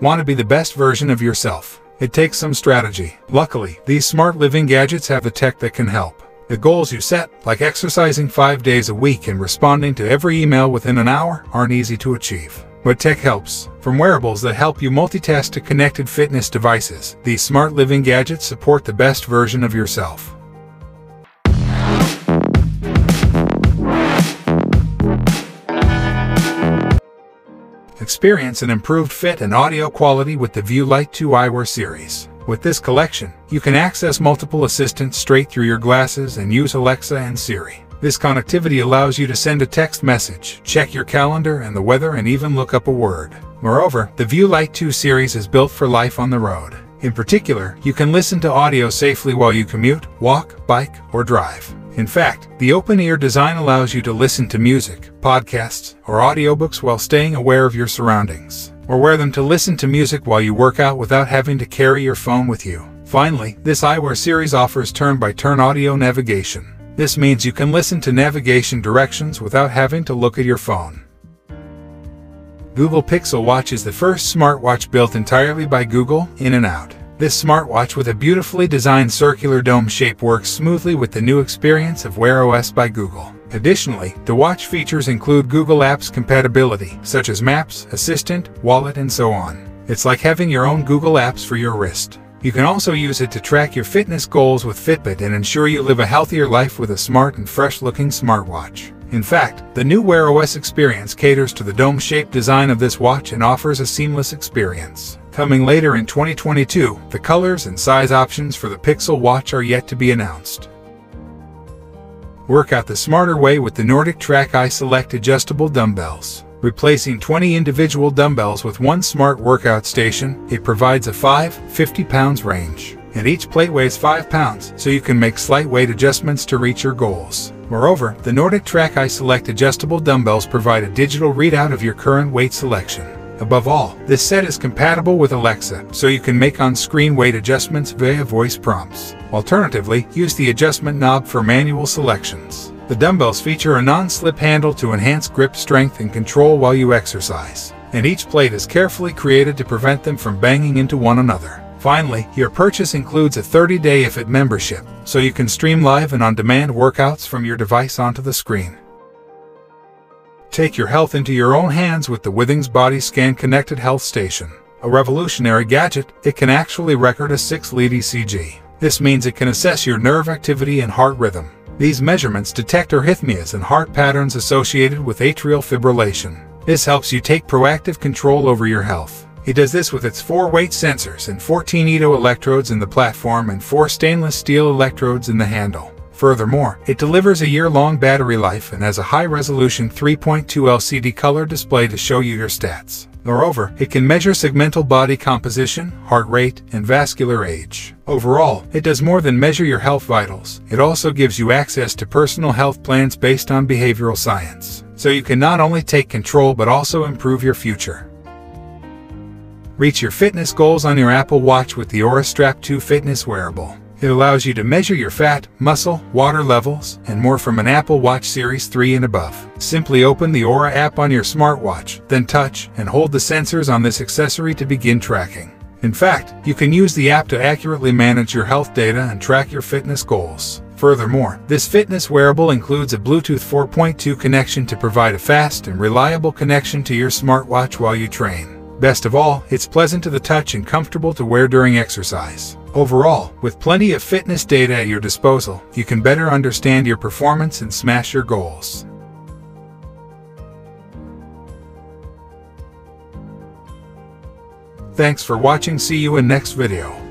Want to be the best version of yourself? It takes some strategy. Luckily, these smart living gadgets have the tech that can help. The goals you set, like exercising five days a week and responding to every email within an hour, aren't easy to achieve. But tech helps. From wearables that help you multitask to connected fitness devices, these smart living gadgets support the best version of yourself. Experience an improved fit and audio quality with the Vue Lite 2 eyewear series. With this collection, you can access multiple assistants straight through your glasses and use Alexa and Siri. This connectivity allows you to send a text message, check your calendar and the weather, and even look up a word. Moreover, the Vue Lite 2 series is built for life on the road. In particular, you can listen to audio safely while you commute, walk, bike, or drive. In fact, the open ear design allows you to listen to music, podcasts, or audiobooks while staying aware of your surroundings, or wear them to listen to music while you work out without having to carry your phone with you. Finally, this eyewear series offers turn-by-turn audio navigation. This means you can listen to navigation directions without having to look at your phone. Google Pixel Watch is the first smartwatch built entirely by Google, in and out. This smartwatch with a beautifully designed circular dome shape works smoothly with the new experience of Wear OS by Google. Additionally, the watch features include Google Apps compatibility, such as Maps, Assistant, Wallet, and so on. It's like having your own Google Apps for your wrist. You can also use it to track your fitness goals with Fitbit and ensure you live a healthier life with a smart and fresh-looking smartwatch. In fact, the new Wear OS experience caters to the dome-shaped design of this watch and offers a seamless experience. Coming later in 2022, the colors and size options for the Pixel watch are yet to be announced. Work out the smarter way with the NordicTrack iSelect adjustable dumbbells. Replacing 20 individual dumbbells with one smart workout station, it provides a 5, 50 pounds range. And each plate weighs 5 pounds, so you can make slight weight adjustments to reach your goals. Moreover, the NordicTrack iSelect adjustable dumbbells provide a digital readout of your current weight selection. Above all, this set is compatible with Alexa, so you can make on-screen weight adjustments via voice prompts. Alternatively, use the adjustment knob for manual selections. The dumbbells feature a non-slip handle to enhance grip strength and control while you exercise, and each plate is carefully created to prevent them from banging into one another. Finally, your purchase includes a 30-day IFIT membership, so you can stream live and on-demand workouts from your device onto the screen. Take your health into your own hands with the Withings Body Scan Connected Health Station. A revolutionary gadget, it can actually record a 6-lead ECG. This means it can assess your nerve activity and heart rhythm, these measurements detect arrhythmias and heart patterns associated with atrial fibrillation. This helps you take proactive control over your health. It does this with its four weight sensors and 14 ETO electrodes in the platform and four stainless steel electrodes in the handle. Furthermore, it delivers a year-long battery life and has a high-resolution 3.2 LCD color display to show you your stats. Moreover, it can measure segmental body composition, heart rate, and vascular age. Overall, it does more than measure your health vitals. It also gives you access to personal health plans based on behavioral science. So you can not only take control but also improve your future. Reach your fitness goals on your Apple Watch with the Aura Strap 2 fitness wearable. It allows you to measure your fat, muscle, water levels, and more from an Apple Watch Series 3 and above. Simply open the Aura app on your smartwatch, then touch and hold the sensors on this accessory to begin tracking. In fact, you can use the app to accurately manage your health data and track your fitness goals. Furthermore, this fitness wearable includes a Bluetooth 4.2 connection to provide a fast and reliable connection to your smartwatch while you train. Best of all, it's pleasant to the touch and comfortable to wear during exercise. Overall, with plenty of fitness data at your disposal, you can better understand your performance and smash your goals. Thanks for watching see you in next video.